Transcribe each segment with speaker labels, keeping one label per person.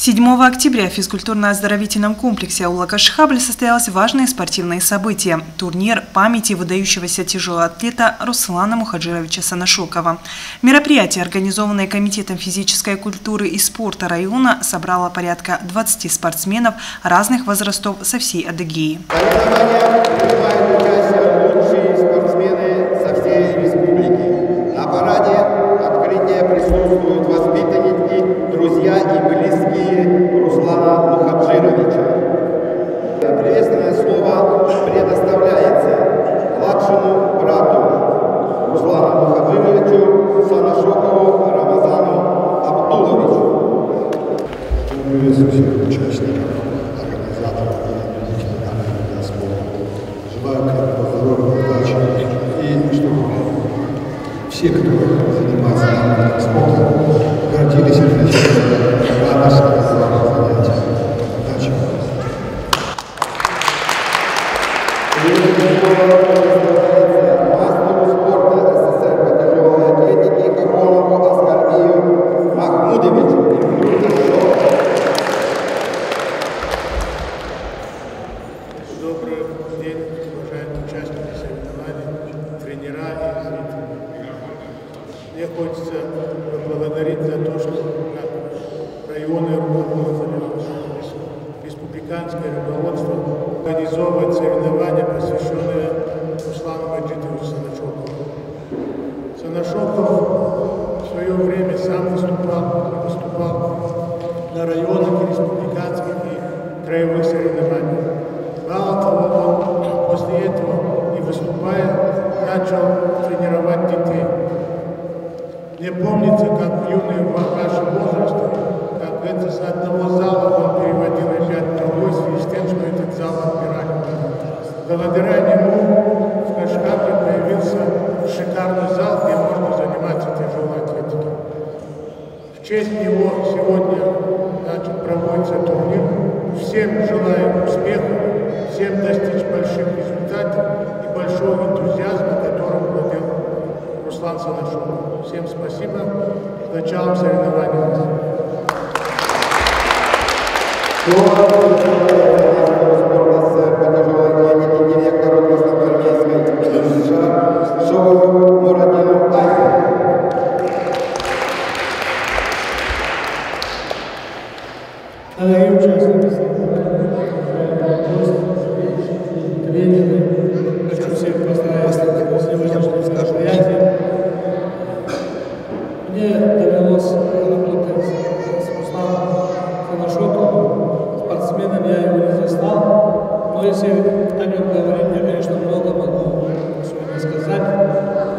Speaker 1: 7 октября в физкультурно-оздоровительном комплексе аула Кашхабль состоялось важное спортивное событие – турнир памяти выдающегося тяжелоатлета Руслана Мухаджировича Санашокова. Мероприятие, организованное Комитетом физической культуры и спорта района, собрало порядка 20 спортсменов разных возрастов со всей Адыгеи.
Speaker 2: На параде открытия присутствуют Санашокову Рамазану Абдуловичу.
Speaker 3: Приветствую всех участников, организаторов и любителей спорта. Желаю крепкого здоровья, удачи и чтобы все, кто занимается спортом, гордились и отвечали радость от занятия. Удачи!
Speaker 2: Мастеру спорта СССР по тяжелой атлетике Коконову Аскарбию Махмудовичу.
Speaker 4: Добрый день, уважаемые участники соревнований, тренера и зрители. Мне хочется поблагодарить за то, что районное руководство, республиканское руководство организовывает соревнования, посвященные Руслану Маджидовичу Санашокову. Санашоков в свое время сам выступал, выступал на районных, и республиканских и краевых соревнованиях. Мало того, он после этого и выступая, начал тренировать детей. Мне помнится, как в юные в вашем возрасте, как это с одного зала он переводил ребят в другой, с тем, что этот зал отбирали. Благодаря нему в Кашкабле появился шикарный зал, где можно заниматься тяжелой атлетикой. В честь него сегодня значит, проводится турнир. Всем желаю успеха, всем достичь больших результатов и большого энтузиазма, которым владел Руслан Санашов. Всем спасибо. С началом соревнований.
Speaker 5: Но если о нем говорить, я, конечно, много могу сегодня сказать.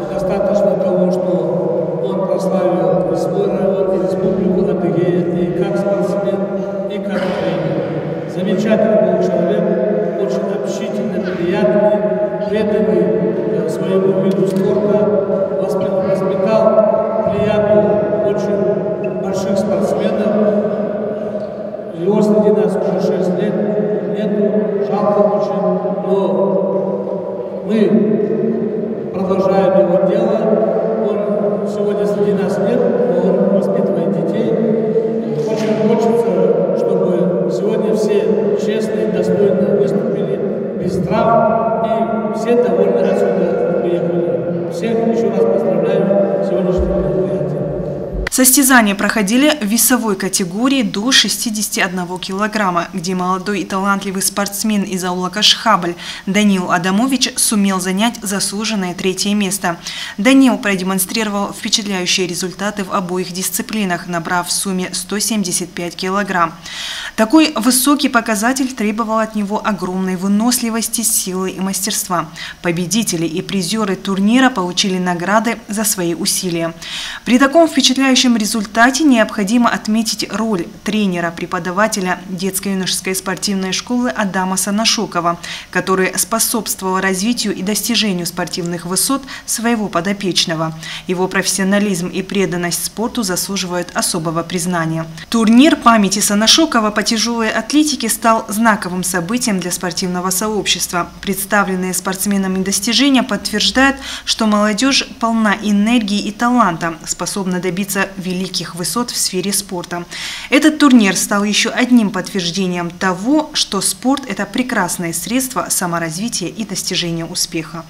Speaker 5: Но достаточно того, что он прославил и свой район, и республику Адыгея, и как спортсмен, и как тренер. Замечательный был человек, очень общительный, приятный, преданный э, своему виду спорта, воспи- воспитал приятную, очень больших спортсменов. Нас уже 6 лет нету, жалко очень, но мы продолжаем его дело. Он сегодня среди нас нет, но он воспитывает детей. Очень хочется, чтобы сегодня все честно и достойно выступили, без травм, и все довольны отсюда уехали. Всех еще раз поздравляю с сегодняшним мероприятием.
Speaker 1: Состязания проходили в весовой категории до 61 килограмма, где молодой и талантливый спортсмен из аула Кашхабль Данил Адамович сумел занять заслуженное третье место. Данил продемонстрировал впечатляющие результаты в обоих дисциплинах, набрав в сумме 175 килограмм. Такой высокий показатель требовал от него огромной выносливости, силы и мастерства. Победители и призеры турнира получили награды за свои усилия. При таком впечатляющем результате необходимо отметить роль тренера-преподавателя детско-юношеской спортивной школы Адама Санашокова, который способствовал развитию и достижению спортивных высот своего подопечного. Его профессионализм и преданность спорту заслуживают особого признания. Турнир памяти Санашокова по тяжелой атлетике стал знаковым событием для спортивного сообщества. Представленные спортсменами достижения подтверждают, что молодежь полна энергии и таланта, способна добиться великих высот в сфере спорта. Этот турнир стал еще одним подтверждением того, что спорт – это прекрасное средство саморазвития и достижения успеха.